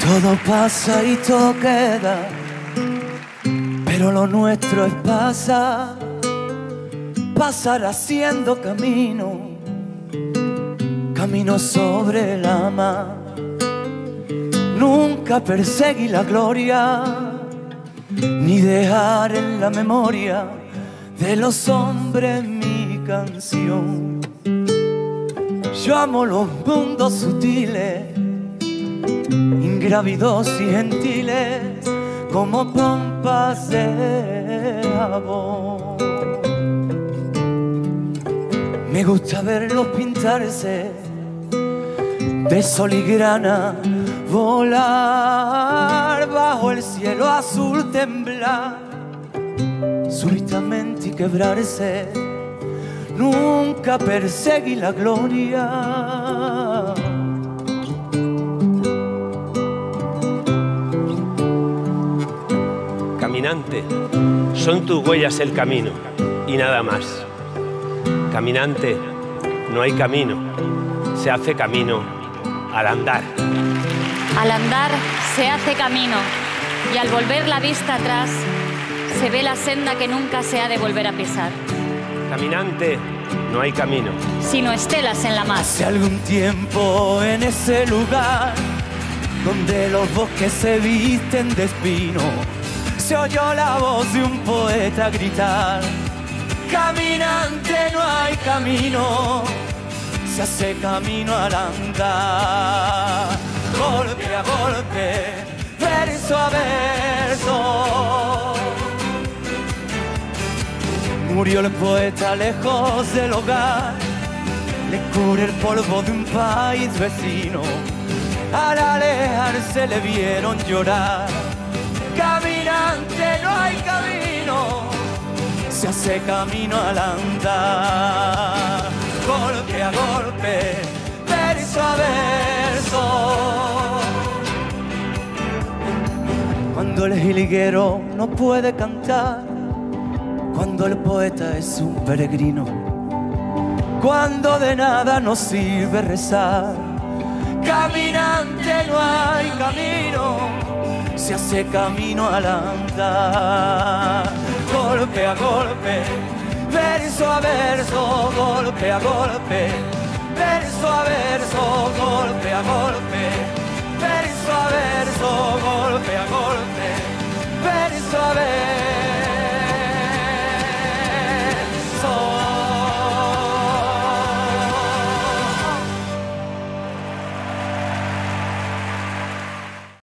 Todo pasa y todo queda, pero lo nuestro es pasar, pasar haciendo camino, camino sobre la mar. Nunca perseguí la gloria, ni dejar en la memoria de los hombres yo amo los mundos sutiles, ingrávidos y gentiles, como pompas de jabón. Me gusta verlos pintarse de sol y grana, volar bajo el cielo azul, temblar súbitamente y quebrarse. Nunca perseguí la gloria. Caminante, son tus huellas el camino y nada más. Caminante, no hay camino, se hace camino al andar. Al andar se hace camino y al volver la vista atrás se ve la senda que nunca se ha de volver a pisar. Caminante, no hay camino. Sino estelas en la mar. Hace algún tiempo en ese lugar donde los bosques se visten de espino, se oyó la voz de un poeta gritar. Caminante no hay camino, se hace camino al andar. Golpe a golpe, verso a verso. Murió el poeta lejos del hogar, le cubre el polvo de un país vecino. Al alejarse le vieron llorar. Caminante no hay camino, se hace camino al andar. Golpe a golpe, verso a verso. Cuando el jilguero no puede cantar, cuando el poeta es un peregrino, cuando de nada nos sirve rezar. Caminante no hay camino, se hace camino al andar. Golpe a golpe, verso a verso, golpe a golpe, verso a verso, golpe a golpe, verso a verso, golpe a golpe, verso a verso.